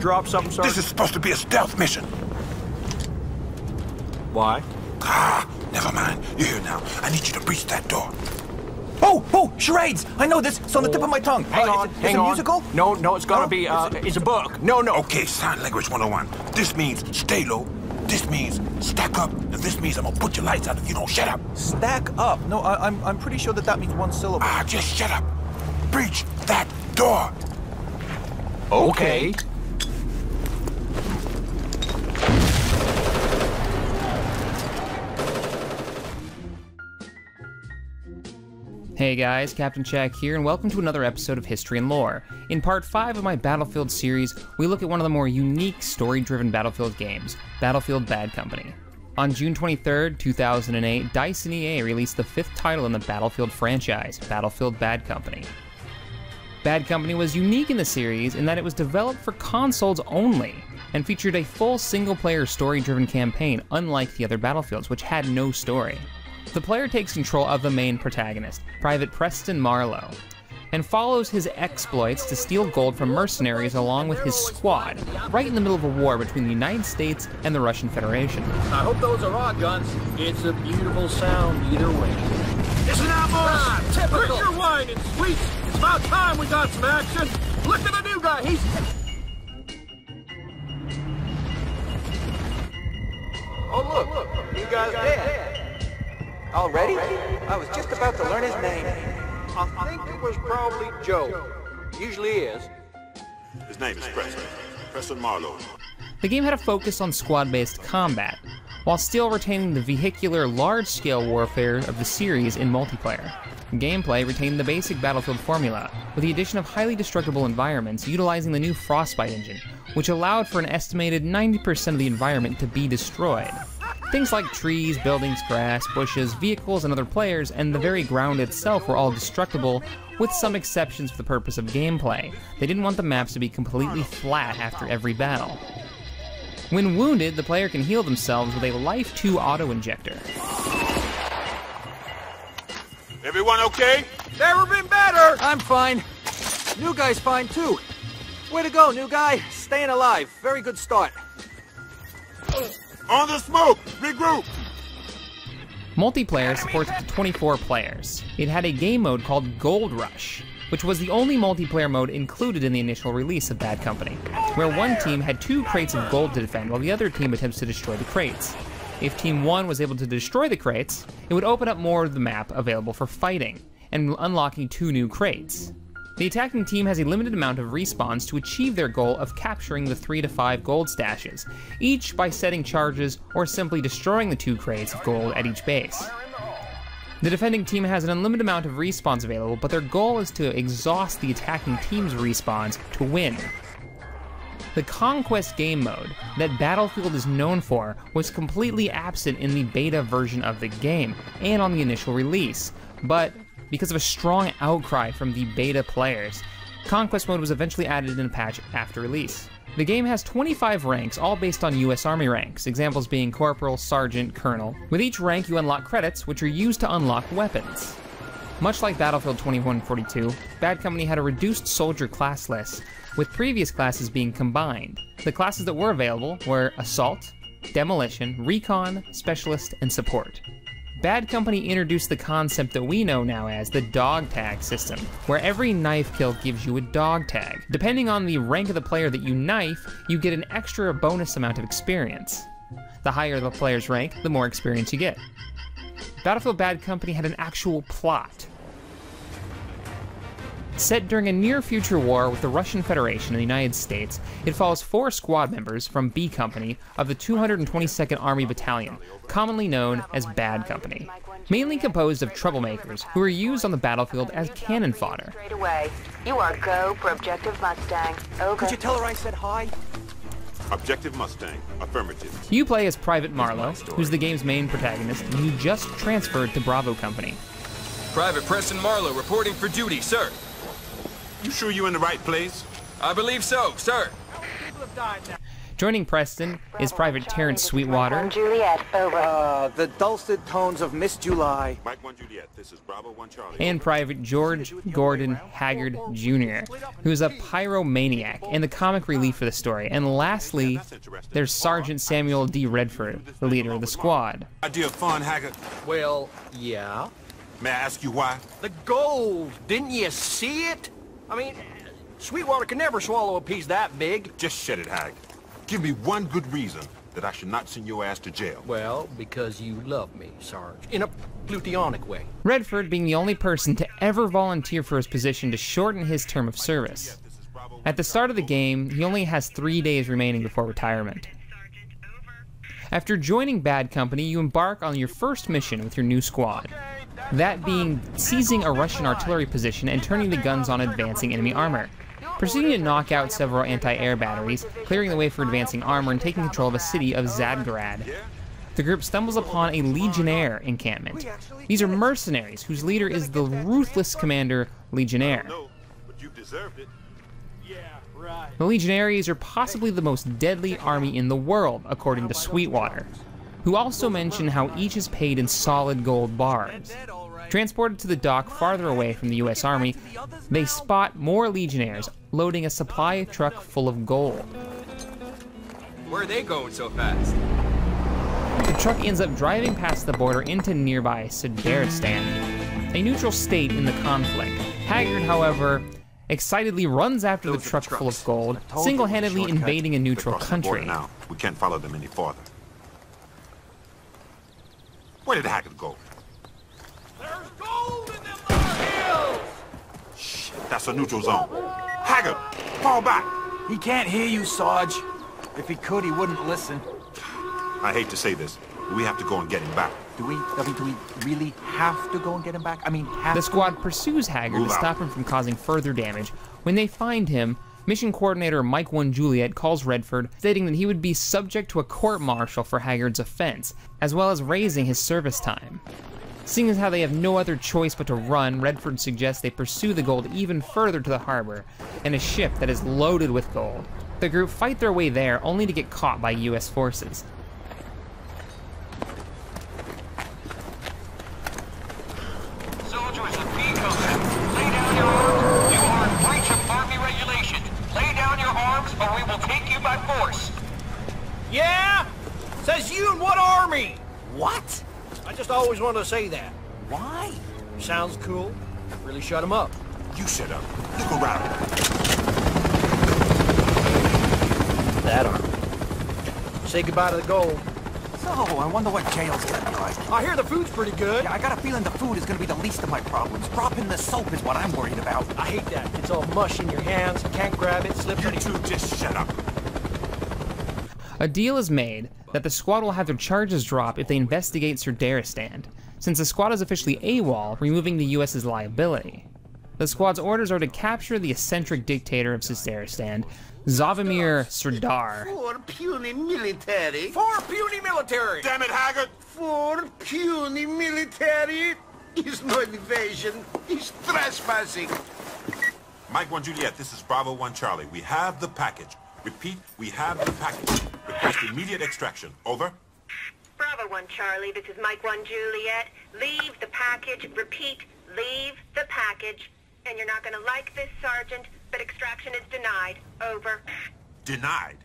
you drop something, Sergeant? This is supposed to be a stealth mission. Why? Ah, never mind. You're here now. I need you to breach that door. Oh, oh, charades! I know this. It's on the tip of my tongue. Hang Uh, on, is it, hang is it on. musical? No, no, it's gotta No? be, uh, Is it- it's a book. No, no. Okay, sign language 101. This means stay low. This means stack up. And this means I'm gonna put your lights out if you don't shut up. Stack up. No, I, I'm, I'm pretty sure that that means one syllable. Ah, just shut up. Breach that door. Okay. Hey guys, Captain Jack here, and welcome to another episode of History and Lore. In part 5 of my Battlefield series, we look at one of the more unique story driven Battlefield games, Battlefield Bad Company. On June 23, 2008, DICE and EA released the fifth title in the Battlefield franchise, Battlefield Bad Company. Bad Company was unique in the series in that it was developed for consoles only and featured a full single player story driven campaign, unlike the other Battlefields, which had no story. The player takes control of the main protagonist, Private Preston Marlowe, and follows his exploits to steal gold from mercenaries along with his squad, right in the middle of a war between the United States and the Russian Federation. I hope those are our guns. It's a beautiful sound either way. Listen now, boys. Ah, typical. Drink your wine and sweets. It's about time we got some action. Look at the new guy. He's. Oh, look, you guys dead. Already? I was just about to learn his name. I think it was probably Joe. Usually is. His name is Preston. Preston Marlowe. The game had a focus on squad based combat, while still retaining the vehicular large scale warfare of the series in multiplayer. Gameplay retained the basic Battlefield formula, with the addition of highly destructible environments utilizing the new Frostbite engine, which allowed for an estimated 90% of the environment to be destroyed. Things like trees, buildings, grass, bushes, vehicles, and other players, and the very ground itself were all destructible, with some exceptions for the purpose of gameplay. They didn't want the maps to be completely flat after every battle. When wounded, the player can heal themselves with a Life 2 auto injector. Everyone okay? Never been better. I'm fine. New guy's fine too. Way to go, new guy. Staying alive. Very good start. On the smoke! Regroup! Multiplayer supports up to 24 players. It had a game mode called Gold Rush, which was the only multiplayer mode included in the initial release of Bad Company, where one team had two crates of gold to defend while the other team attempts to destroy the crates. If Team 1 was able to destroy the crates, it would open up more of the map available for fighting, and unlocking two new crates. The attacking team has a limited amount of respawns to achieve their goal of capturing the 3 to 5 gold stashes, each by setting charges or simply destroying the two crates of gold at each base. The defending team has an unlimited amount of respawns available, but their goal is to exhaust the attacking team's respawns to win. The Conquest game mode that Battlefield is known for was completely absent in the beta version of the game and on the initial release, but because of a strong outcry from the beta players, Conquest mode was eventually added in a patch after release. The game has 25 ranks, all based on US Army ranks, examples being Corporal, Sergeant, Colonel. With each rank, you unlock credits, which are used to unlock weapons. Much like Battlefield 2142, Bad Company had a reduced soldier class list, with previous classes being combined. The classes that were available were Assault, Demolition, Recon, Specialist, and Support. Bad Company introduced the concept that we know now as the dog tag system, where every knife kill gives you a dog tag. Depending on the rank of the player that you knife, you get an extra bonus amount of experience. The higher the player's rank, the more experience you get. Battlefield Bad Company had an actual plot. Set during a near future war with the Russian Federation and the United States, it follows four squad members from B Company of the 222nd Army Battalion, commonly known as Bad Company, mainly composed of troublemakers who are used on the battlefield as cannon fodder. You are go for Objective Mustang. Over. Could you tell her I said hi? Objective Mustang. Affirmative. You play as Private Marlowe, who's the game's main protagonist, and you just transferred to Bravo Company. Private Preston Marlowe reporting for duty, sir. You sure you're in the right place? I believe so, sir. Joining Preston is Private Terrence Sweetwater Juliet, over. Uh, the dulcet tones of Miss July. Mike 1 Juliet, this is Bravo 1 Charlie. and Private George Gordon Haggard Jr., who's a pyromaniac and the comic relief for the story. And lastly, there's Sergeant Samuel D. Redford, the leader of the squad. Idea of fun, Haggard. Well, yeah. May I ask you why? The gold! Didn't you see it? I mean, Sweetwater can never swallow a piece that big. Just shut it, Hag. Give me one good reason that I should not send your ass to jail. Well, because you love me, Sarge. In a plutonic way. Redford being the only person to ever volunteer for his position to shorten his term of service. At the start of the game, he only has three days remaining before retirement. After joining Bad Company, you embark on your first mission with your new squad. That being seizing a Russian artillery position and turning the guns on advancing enemy armor. Proceeding to knock out several anti-air batteries, clearing the way for advancing armor and taking control of a city of Zadgrad. The group stumbles upon a Legionnaire encampment. These are mercenaries whose leader is the ruthless commander Legionnaire. No, but you've deserved it. The Legionaries are possibly the most deadly army in the world, according to Sweetwater, who also mentioned how each is paid in solid gold bars. Transported to the dock farther away from the US Army, they spot more Legionnaires loading a supply truck full of gold. Where are they going so fast? The truck ends up driving past the border into nearby Serdaristan, a neutral state in the conflict. Haggard, however, excitedly runs after the Those the truck full of gold, I told you single-handedly it was a shortcut. invading a neutral They're crossing the border country. Now, we can't follow them any farther. Where did Haggard go? That's a neutral zone. Haggard, fall back. He can't hear you, Sarge. If he could, he wouldn't listen. I hate to say this, but we have to go and get him back. Do we, I mean, do we really have to go and get him back? I mean, have The to? squad pursues Haggard to Move out. stop him from causing further damage. When they find him, mission coordinator Mike 1 Juliet calls Redford, stating that he would be subject to a court martial for Haggard's offense, as well as raising his service time. Seeing as how they have no other choice but to run, Redford suggests they pursue the gold even further to the harbor, in a ship that is loaded with gold. The group fight their way there, only to get caught by US forces. Soldiers of Pico, lay down your arms. You are in breach of Army regulation. Lay down your arms or we will take you by force. Yeah? Says you and what army? What? I just always wanted to say that. Why? Sounds cool. Really shut him up. You shut up. Look around. That arm. Say goodbye to the gold. So, I wonder what jail's gonna be like. I hear the food's pretty good. Yeah, I got a feeling the food is gonna be the least of my problems. Dropping the soap is what I'm worried about. I hate that. It's all mush in your hands. Can't grab it. Slips You two just shut up. A deal is made that the squad will have their charges drop if they investigate Serdaristan, since the squad is officially AWOL, removing the US's liability. The squad's orders are to capture the eccentric dictator of Serdaristan, Zavimir Serdar. For puny military. For puny military. Damn it, Haggard! For puny military. It's no invasion. It's trespassing. Mike 1 Juliet, this is Bravo 1 Charlie. We have the package. Repeat, we have the package. Request immediate extraction. Over. Bravo 1 Charlie, this is Mike 1 Juliet. Leave the package. Repeat, leave the package. And you're not gonna like this, Sergeant, but extraction is denied. Over. Denied.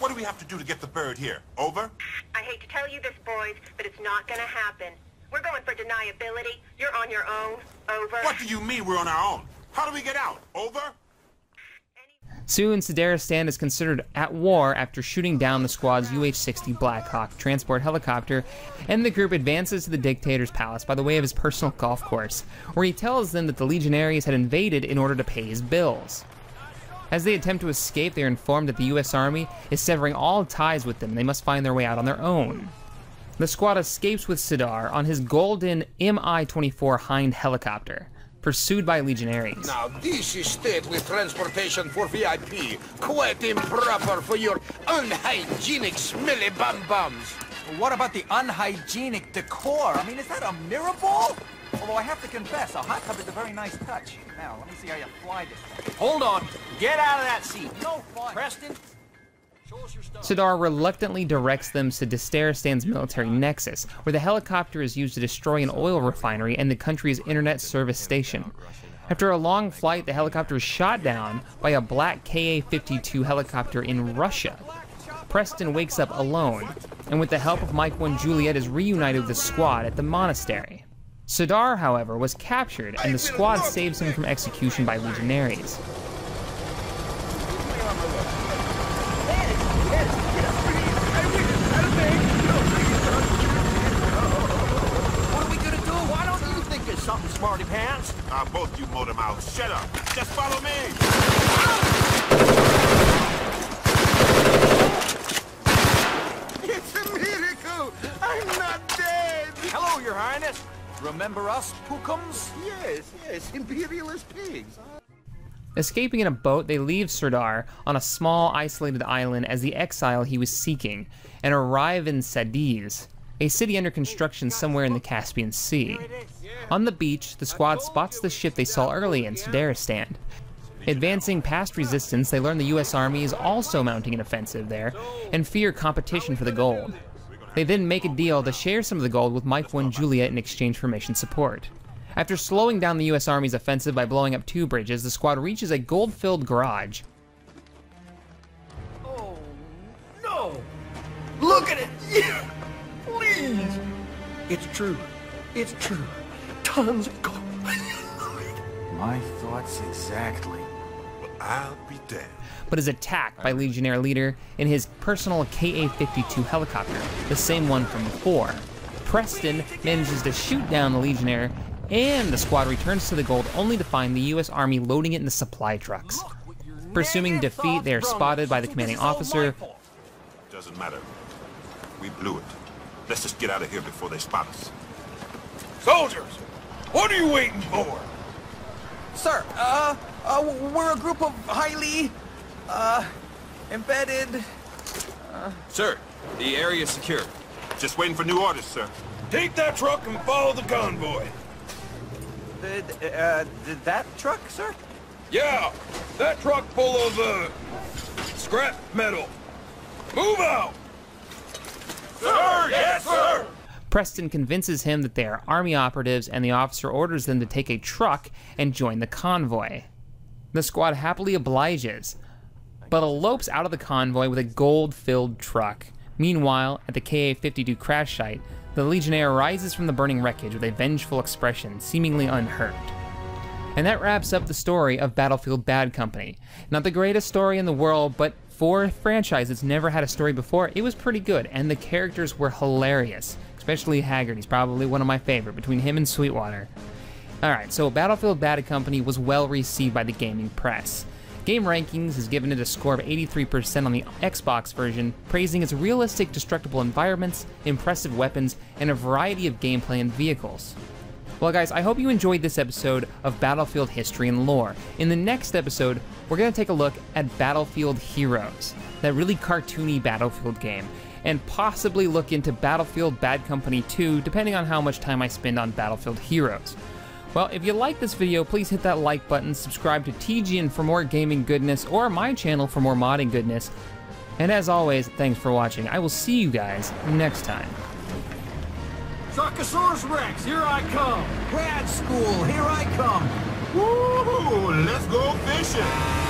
What do we have to do to get the bird here? Over. I hate to tell you this, boys, but it's not gonna happen. We're going for deniability. You're on your own. Over. What do you mean we're on our own? How do we get out? Over? Soon, Serdaristan is considered at war after shooting down the squad's UH-60 Black Hawk transport helicopter, and the group advances to the dictator's palace by the way of his personal golf course, where he tells them that the legionaries had invaded in order to pay his bills. As they attempt to escape, they are informed that the US Army is severing all ties with them and they must find their way out on their own. The squad escapes with Serdar on his golden Mi-24 Hind helicopter, pursued by legionaries. Now, this is state with transportation for VIP. Quite improper for your unhygienic smelly bum bums. What about the unhygienic decor? I mean, is that a mirror ball? Although I have to confess, a hot tub is a very nice touch. Now, let me see how you fly this thing. Hold on. Get out of that seat. No fun. Preston, Serdar reluctantly directs them to Serdaristan's military nexus, where the helicopter is used to destroy an oil refinery and the country's internet service station. After a long flight, the helicopter is shot down by a black Ka-52 helicopter in Russia. Preston wakes up alone, and with the help of Mike 1 Juliet is reunited with the squad at the monastery. Serdar, however, was captured, and the squad saves him from execution by legionaries. What are we gonna do? Why don't you think of something, smarty pants? Now, both you motor mouths, shut up. Just follow me. It's a miracle! I'm not dead! Hello, Your Highness. Remember us, Pookums? Yes, yes, imperialist pigs. Escaping in a boat, they leave Serdar on a small, isolated island as the exile he was seeking, and arrive in Sadiz, a city under construction somewhere in the Caspian Sea. On the beach, the squad spots the ship they saw early in Serdaristan. Advancing past resistance, they learn the US Army is also mounting an offensive there, and fear competition for the gold. They then make a deal to share some of the gold with Mike 1 Juliet in exchange for mission support. After slowing down the US Army's offensive by blowing up two bridges, the squad reaches a gold-filled garage. Oh, no! Look at it! Yeah! Please! It's true. It's true. Tons of gold. My thoughts exactly. Well, I'll be damned. but is attacked by Legionnaire leader in his personal Ka-52 helicopter, the same one from before. Preston manages to shoot down the Legionnaire, and the squad returns to the gold only to find the US Army loading it in the supply trucks. Pursuing defeat, they are spotted by the commanding officer, Doesn't matter. We blew it. Let's just get out of here before they spot us. Soldiers, what are you waiting for? Sir, uh, uh, we're a group of highly, uh, embedded... Sir, the area is secure. Just waiting for new orders, sir. Take that truck and follow the convoy. Uh, uh, that truck, sir? Yeah, that truck full of, uh, scrap metal. Move out! Sir, yes, sir! Preston convinces him that they are army operatives, and the officer orders them to take a truck and join the convoy. The squad happily obliges, but elopes out of the convoy with a gold filled truck. Meanwhile, at the KA 52 crash site, the Legionnaire rises from the burning wreckage with a vengeful expression, seemingly unhurt. And that wraps up the story of Battlefield Bad Company. Not the greatest story in the world, but for a franchise that's never had a story before, it was pretty good, and the characters were hilarious. Especially Haggard, he's probably one of my favorite, between him and Sweetwater. Alright, so Battlefield Bad Company was well received by the gaming press. Game Rankings has given it a score of 83% on the Xbox version, praising its realistic destructible environments, impressive weapons, and a variety of gameplay and vehicles. Well, guys, I hope you enjoyed this episode of Battlefield History and Lore. In the next episode, we're going to take a look at Battlefield Heroes, that really cartoony Battlefield game, and possibly look into Battlefield Bad Company 2, depending on how much time I spend on Battlefield Heroes. Well, if you like this video, please hit that like button, subscribe to TGN for more gaming goodness, or my channel for more modding goodness. And as always, thanks for watching. I will see you guys next time. Sarcosaurus Rex, here I come. Grad school, here I come. Woo! Let's go fishing!